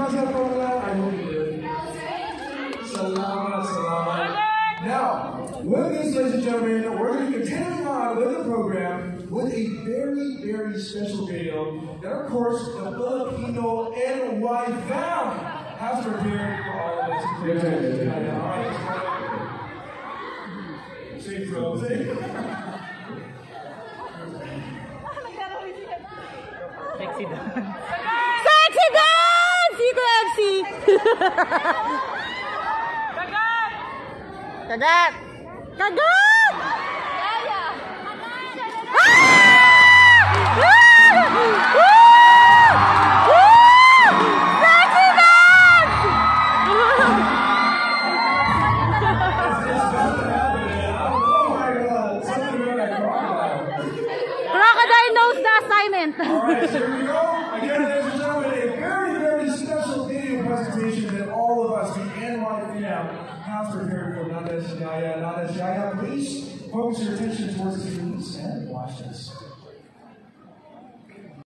guys have fun with that? I hope you did. Salamat, salamat. Now, with these, ladies and gentlemen, we're going to continue on with the program with a very, very special video that, of course, the Filipino NY fam has prepared for all of us. Good time, good time. All right, Sing, bro, sing. Sexy daw. Kagat! Kagat! Kagat! Yaya! Ah! Ah! Ah! Crocodile knows the assignment. All right, here we go. Again, NY fam, have prepared for Nadech Yaya. Nadech Yaya, please focus your attention towards the screens and watch this.